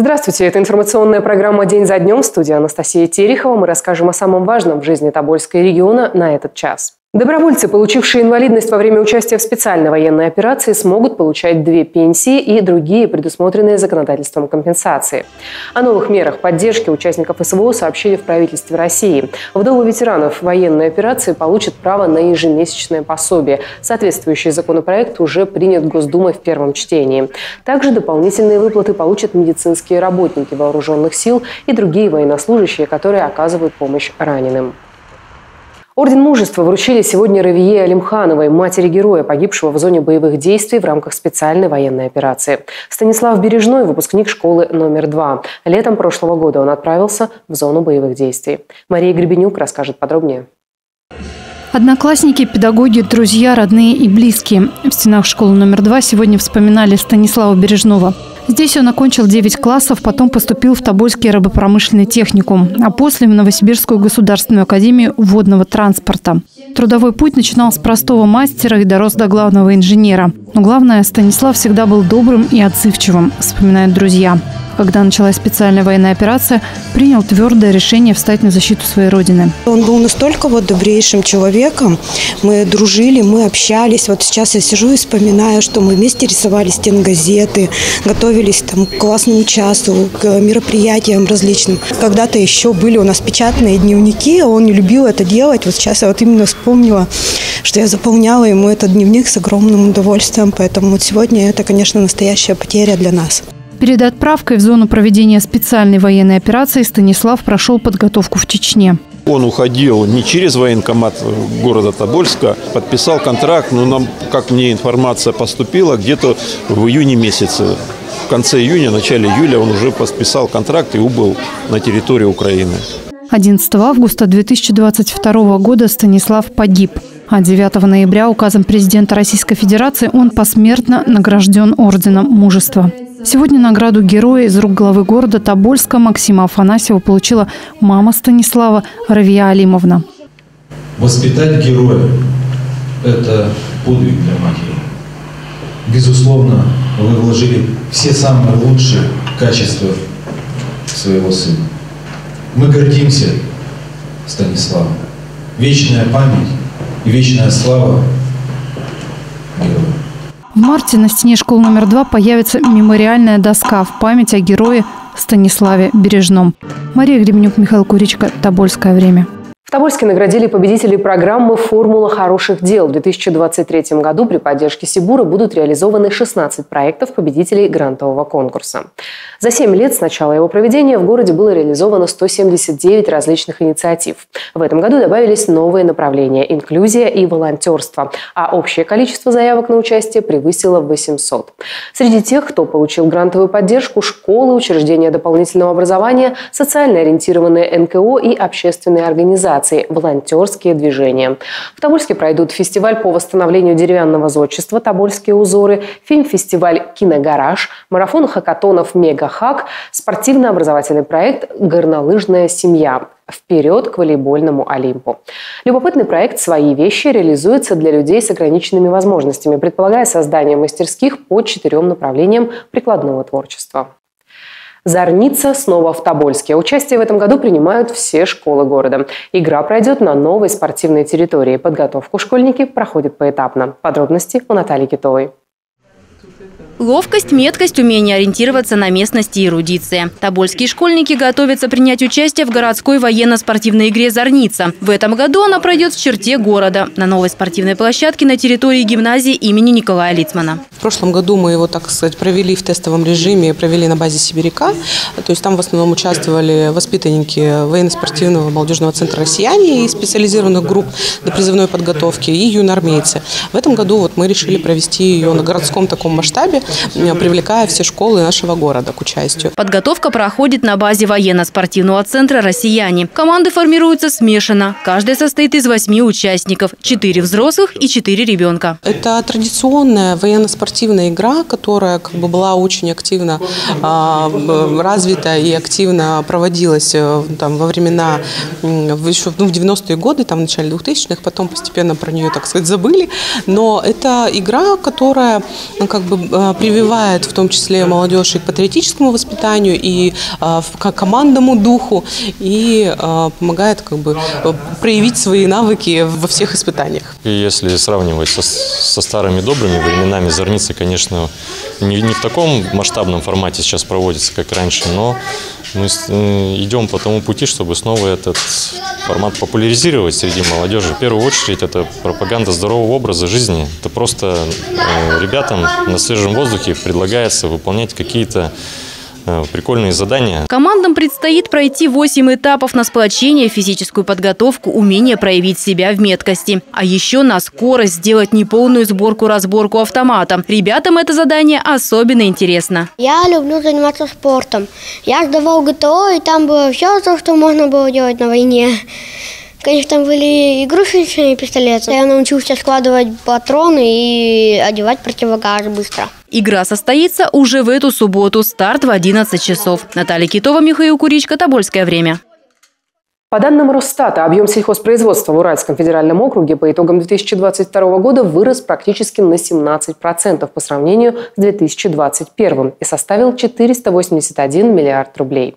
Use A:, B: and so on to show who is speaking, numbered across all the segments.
A: Здравствуйте, это информационная программа «День за днем» в студии Анастасия Терехова. Мы расскажем о самом важном в жизни Тобольска и региона на этот час. Добровольцы, получившие инвалидность во время участия в специальной военной операции, смогут получать две пенсии и другие предусмотренные законодательством компенсации. О новых мерах поддержки участников СВО сообщили в правительстве России. Вдовы ветеранов военной операции получат право на ежемесячное пособие. Соответствующий законопроект уже принят Госдумой в первом чтении. Также дополнительные выплаты получат медицинские работники вооруженных сил и другие военнослужащие, которые оказывают помощь раненым. Орден мужества вручили сегодня Равие Алимхановой, матери героя, погибшего в зоне боевых действий в рамках специальной военной операции. Станислав Бережной – выпускник школы номер два. Летом прошлого года он отправился в зону боевых действий. Мария Гребенюк расскажет подробнее.
B: Одноклассники, педагоги, друзья, родные и близкие. В стенах школы номер два сегодня вспоминали Станислава Бережного. Здесь он окончил 9 классов, потом поступил в Тобольский рабопромышленный техникум, а после в Новосибирскую государственную академию водного транспорта. Трудовой путь начинал с простого мастера и дорос до главного инженера. Но главное, Станислав всегда был добрым и отзывчивым, вспоминают друзья когда началась специальная военная операция, принял твердое решение встать на защиту своей родины.
C: Он был настолько вот добрейшим человеком. Мы дружили, мы общались. Вот сейчас я сижу и вспоминаю, что мы вместе рисовали стенгазеты, готовились там, к классному часу, к мероприятиям различным. Когда-то еще были у нас печатные дневники, а он не любил это делать. Вот сейчас я вот именно вспомнила, что я заполняла ему этот дневник с огромным удовольствием. Поэтому вот сегодня это, конечно, настоящая потеря для нас.
B: Перед отправкой в зону проведения специальной военной операции Станислав прошел подготовку в Чечне.
D: Он уходил не через военкомат города Тобольска, подписал контракт, но нам, как мне информация поступила, где-то в июне месяце. В конце июня, начале июля он уже подписал контракт и убыл на территорию Украины.
B: 11 августа 2022 года Станислав погиб. А 9 ноября указом президента Российской Федерации он посмертно награжден Орденом Мужества. Сегодня награду героя из рук главы города Тобольска Максима Афанасьева получила мама Станислава Равия Алимовна.
E: Воспитать героя – это подвиг для матери. Безусловно, вы вложили все самые лучшие качества своего сына. Мы гордимся Станиславом. Вечная память вечная слава.
B: В марте на стене школы номер два появится мемориальная доска в память о герое Станиславе Бережном. Мария Гребнюк, Михаил Куричка. Тобольское время.
A: В Тобольске наградили победителей программы «Формула хороших дел». В 2023 году при поддержке Сибура будут реализованы 16 проектов победителей грантового конкурса. За 7 лет с начала его проведения в городе было реализовано 179 различных инициатив. В этом году добавились новые направления – инклюзия и волонтерство, а общее количество заявок на участие превысило 800. Среди тех, кто получил грантовую поддержку – школы, учреждения дополнительного образования, социально ориентированные НКО и общественные организации организаций «Волонтерские движения». В Тобольске пройдут фестиваль по восстановлению деревянного зодчества «Тобольские узоры», фильм-фестиваль «Киногараж», марафон хакатонов «Мегахак», спортивно-образовательный проект «Горнолыжная семья», Вперед к волейбольному Олимпу. Любопытный проект «Свои вещи» реализуется для людей с ограниченными возможностями, предполагая создание мастерских по четырем направлениям прикладного творчества. Зорница снова в Тобольске. Участие в этом году принимают все школы города. Игра пройдет на новой спортивной территории. Подготовку школьники проходят поэтапно. Подробности у Натальи Китовой.
F: Ловкость, меткость, умение ориентироваться на местности и эрудиция. Тобольские школьники готовятся принять участие в городской военно-спортивной игре «Зорница». В этом году она пройдет в черте города, на новой спортивной площадке на территории гимназии имени Николая Лицмана.
G: В прошлом году мы его, так сказать, провели в тестовом режиме, провели на базе «Сибиряка». То есть там в основном участвовали воспитанники военно-спортивного молодежного центра «Россияне» и специализированных групп до призывной подготовки и юноармейцы. В этом году вот мы решили провести ее на городском таком масштабе. Э, привлекая все школы нашего города к участию.
F: Подготовка проходит на базе военно-спортивного центра «Россияне». Команды формируются смешанно. Каждая состоит из восьми участников. Четыре взрослых и четыре ребенка.
G: Это традиционная военно-спортивная игра, которая как бы была очень активно э, развита и активно проводилась э, там, во времена, еще ну, в 90-е годы, там, в начале 2000-х, потом постепенно про нее, так сказать, забыли. Но это игра, которая ну, как бы прививает в том числе молодежь и к патриотическому воспитанию, и к командному духу, и помогает как бы проявить свои навыки во всех испытаниях.
H: И если сравнивать со, со старыми добрыми временами, зорницы, конечно, не, не в таком масштабном формате сейчас проводится, как раньше, но мы идем по тому пути, чтобы снова этот формат популяризировать среди молодежи. В первую очередь это пропаганда здорового образа жизни. Это просто э, ребятам на свежем воздухе предлагается выполнять какие-то Э, прикольные задания.
F: Командам предстоит пройти 8 этапов на сплочение, физическую подготовку, умение проявить себя в меткости. А еще на скорость сделать неполную сборку-разборку автомата. Ребятам это задание особенно интересно.
I: Я люблю заниматься спортом. Я сдавал ГТО, и там было все то, что можно было делать на войне. Конечно, там были игрушечные пистолеты. Я научился складывать патроны и одевать противогаз быстро.
F: Игра состоится уже в эту субботу. Старт в 11 часов. Наталья Китова, Михаил Куричка, Тобольское время.
A: По данным Росстата, объем сельхозпроизводства в Уральском федеральном округе по итогам 2022 года вырос практически на 17% по сравнению с 2021 и составил 481 миллиард рублей.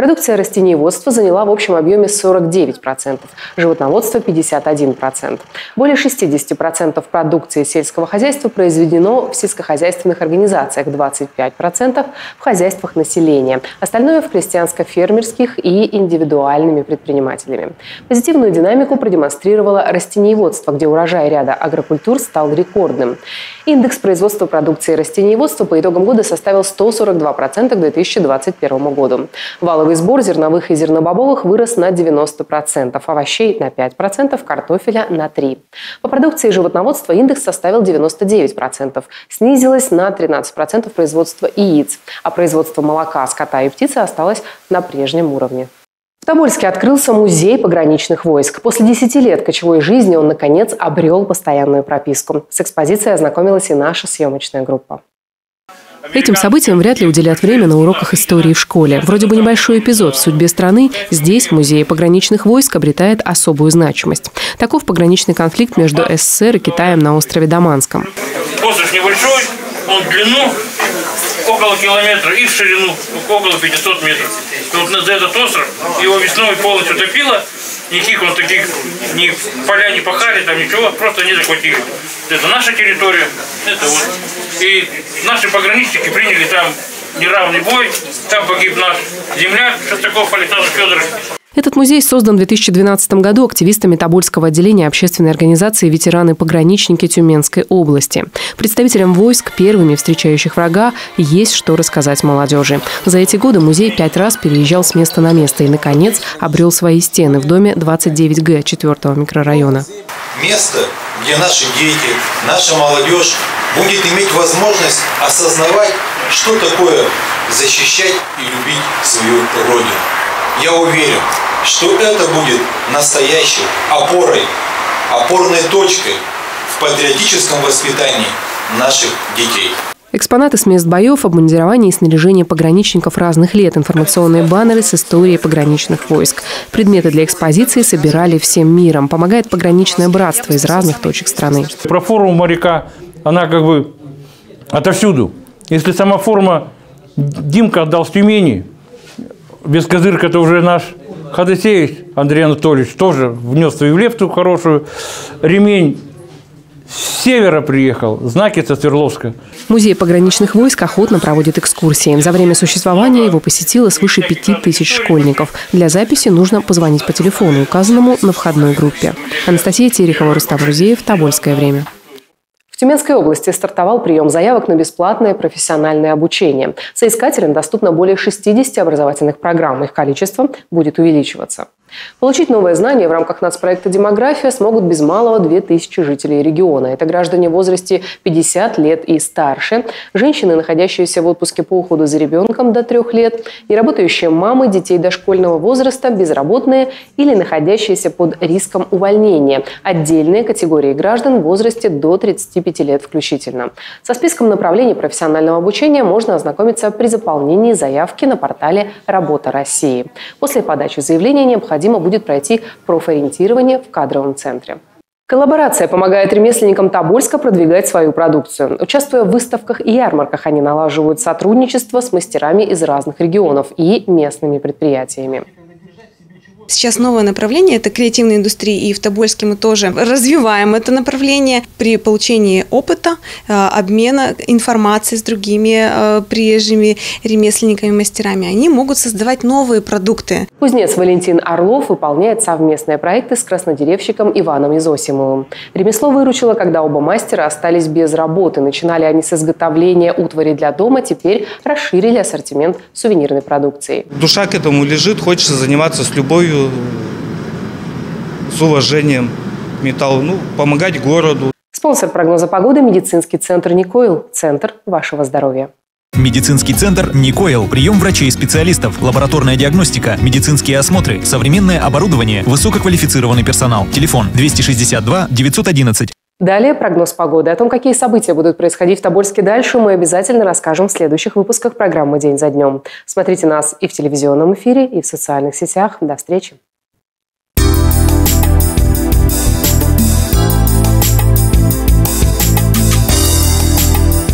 A: Продукция растениеводства заняла в общем объеме 49%, животноводство – 51%. Более 60% продукции сельского хозяйства произведено в сельскохозяйственных организациях, 25% в хозяйствах населения, остальное в крестьянско-фермерских и индивидуальными предпринимателями. Позитивную динамику продемонстрировало растениеводство, где урожай ряда агрокультур стал рекордным. Индекс производства продукции растениеводства по итогам года составил 142% к 2021 году. Валовый сбор зерновых и зернобобовых вырос на 90%, овощей на 5%, картофеля на 3%. По продукции животноводства индекс составил 99%, снизилось на 13% производство яиц, а производство молока, скота и птицы осталось на прежнем уровне. В Тобольске открылся музей пограничных войск. После 10 лет кочевой жизни он, наконец, обрел постоянную прописку. С экспозицией ознакомилась и наша съемочная группа.
J: Этим событиям вряд ли уделят время на уроках истории в школе. Вроде бы небольшой эпизод в судьбе страны, здесь в Музее пограничных войск обретает особую значимость. Таков пограничный конфликт между СССР и Китаем на острове Даманском.
K: Остров небольшой, он длину около километра и в ширину около 500 метров. Вот за этот остров его весной полностью топило, никаких вот таких ни поля не пахали, там ничего, просто не захватили. Это наша территория, это вот. И наши пограничники приняли там неравный бой, там погиб наш земляк Шестаков Александр Федорович.
J: Этот музей создан в 2012 году активистами Тобольского отделения общественной организации «Ветераны-пограничники Тюменской области». Представителям войск, первыми встречающих врага, есть что рассказать молодежи. За эти годы музей пять раз переезжал с места на место и, наконец, обрел свои стены в доме 29Г 4 микрорайона.
L: Место, где наши дети, наша молодежь будет иметь возможность осознавать, что такое защищать и любить свою Родину. Я уверен, что это будет настоящей опорой, опорной точкой в патриотическом воспитании наших детей.
J: Экспонаты с мест боев, обмундирование и снаряжение пограничников разных лет, информационные баннеры с историей пограничных войск. Предметы для экспозиции собирали всем миром. Помогает пограничное братство из разных точек страны.
K: Про форму моряка, она как бы отовсюду. Если сама форма Димка отдал с Тюмени, без козырка это уже наш Ходосеевич Андрей Анатольевич тоже внес свою лепту хорошую. Ремень с севера приехал, знаки со Свердловска.
J: Музей пограничных войск охотно проводит экскурсии. За время существования его посетило свыше пяти тысяч школьников. Для записи нужно позвонить по телефону, указанному на входной группе. Анастасия Терехова, Рустам Рузеев, Тобольское время.
A: Тюменской области стартовал прием заявок на бесплатное профессиональное обучение. Соискателям доступно более 60 образовательных программ. Их количество будет увеличиваться. Получить новые знания в рамках нацпроекта «Демография» смогут без малого 2000 жителей региона. Это граждане в возрасте 50 лет и старше, женщины, находящиеся в отпуске по уходу за ребенком до 3 лет, и работающие мамы детей дошкольного возраста, безработные или находящиеся под риском увольнения, отдельные категории граждан в возрасте до 35 лет включительно. Со списком направлений профессионального обучения можно ознакомиться при заполнении заявки на портале «Работа России». После подачи заявления необходимо необходимо будет пройти профориентирование в кадровом центре. Коллаборация помогает ремесленникам Тобольска продвигать свою продукцию. Участвуя в выставках и ярмарках, они налаживают сотрудничество с мастерами из разных регионов и местными предприятиями.
M: Сейчас новое направление – это креативная индустрия, и в Тобольске мы тоже развиваем это направление при получении опыта, э, обмена информацией с другими э, приезжими ремесленниками, мастерами. Они могут создавать новые продукты.
A: Кузнец Валентин Орлов выполняет совместные проекты с краснодеревщиком Иваном Изосимовым. Ремесло выручило, когда оба мастера остались без работы. Начинали они с изготовления утвари для дома, теперь расширили ассортимент сувенирной продукции.
N: Душа к этому лежит, хочется заниматься с любовью с уважением металлу, ну, помогать городу.
A: Спонсор прогноза погоды – медицинский центр «Никойл». Центр вашего здоровья.
O: Медицинский центр «Никойл». Прием врачей и специалистов, лабораторная диагностика, медицинские осмотры, современное оборудование, высококвалифицированный персонал. Телефон 262 911.
A: Далее прогноз погоды. О том, какие события будут происходить в Тобольске дальше, мы обязательно расскажем в следующих выпусках программы «День за днем». Смотрите нас и в телевизионном эфире, и в социальных сетях. До встречи!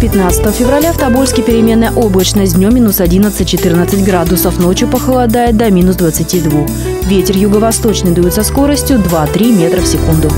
F: 15 февраля в Тобольске переменная облачность. Днем минус 11-14 градусов. Ночью похолодает до минус 22. Ветер юго-восточный дует со скоростью 2-3 метра в секунду.